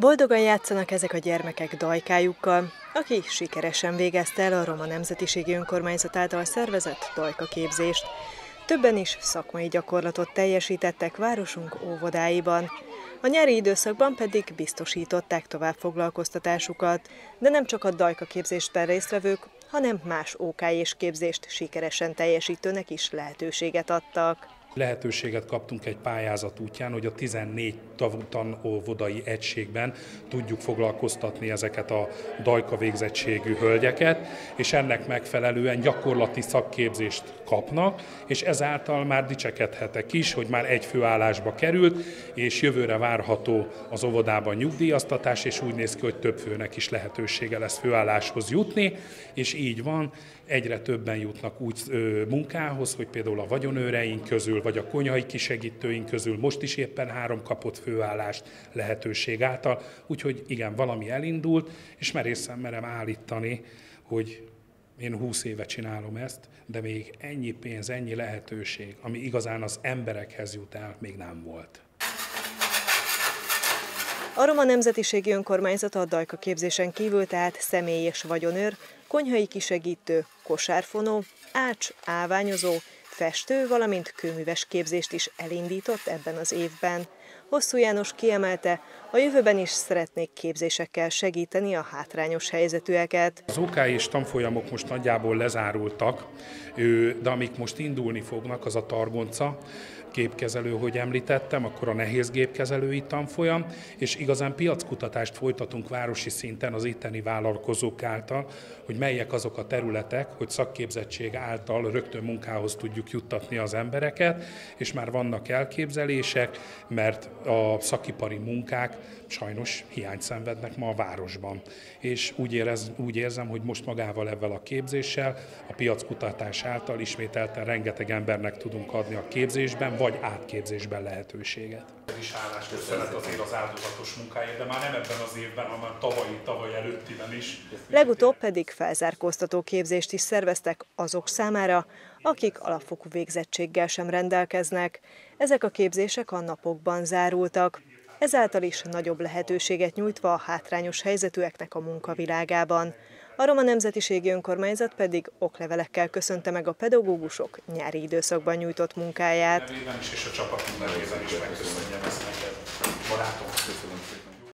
Boldogan játszanak ezek a gyermekek dajkájukkal, aki sikeresen végezte el a Roma Nemzetiségi Önkormányzat által szervezett dajka képzést. Többen is szakmai gyakorlatot teljesítettek városunk óvodáiban. A nyári időszakban pedig biztosították tovább foglalkoztatásukat, de nem csak a dajka képzésben résztvevők, hanem más OK és képzést sikeresen teljesítőnek is lehetőséget adtak. Lehetőséget kaptunk egy pályázat útján, hogy a 14 tanóvodai egységben tudjuk foglalkoztatni ezeket a dajka végzettségű hölgyeket, és ennek megfelelően gyakorlati szakképzést kapnak, és ezáltal már dicsekedhetek is, hogy már egy főállásba került, és jövőre várható az óvodában nyugdíjaztatás, és úgy néz ki, hogy több főnek is lehetősége lesz főálláshoz jutni, és így van, egyre többen jutnak úgy munkához, hogy például a vagyonőreink közül, vagy a konyhai kisegítőink közül most is éppen három kapott főállást lehetőség által, úgyhogy igen, valami elindult, és merészen merem állítani, hogy én 20 éve csinálom ezt, de még ennyi pénz, ennyi lehetőség, ami igazán az emberekhez jut el, még nem volt. A Roma Nemzetiségi Önkormányzat a Dajka képzésen kívül tehát személy és vagyonőr, konyhai kisegítő, kosárfonó, ács, áványozó, festő, valamint kőműves képzést is elindított ebben az évben. Hosszú János kiemelte, a jövőben is szeretnék képzésekkel segíteni a hátrányos helyzetűeket. Az OK és tanfolyamok most nagyjából lezárultak, de amik most indulni fognak, az a targonca, gépkezelő, hogy említettem, akkor a nehéz gépkezelői tanfolyam, és igazán piackutatást folytatunk városi szinten az itteni vállalkozók által, hogy melyek azok a területek, hogy szakképzettség által rögtön munkához tudjuk juttatni az embereket, és már vannak elképzelések, mert a szakipari munkák sajnos hiányt szenvednek ma a városban. És úgy, érez, úgy érzem, hogy most magával ebben a képzéssel, a piackutatás által ismételten rengeteg embernek tudunk adni a képzésben, vagy átképzésben lehetőséget. Ez is állás köszönet azért az áldozatos munkáért, de már nem ebben az évben, hanem tavalyi, tavaly előttiben is. Legutóbb pedig felzárkóztató képzést is szerveztek azok számára, akik alapfokú végzettséggel sem rendelkeznek. Ezek a képzések a napokban zárultak, ezáltal is nagyobb lehetőséget nyújtva a hátrányos helyzetűeknek a munkavilágában. A Roma Nemzetiségi Önkormányzat pedig oklevelekkel köszönte meg a pedagógusok nyári időszakban nyújtott munkáját. Nevében és a csapatunk nevében is megköszönjem ezt neked, barátom. Köszönöm szépen.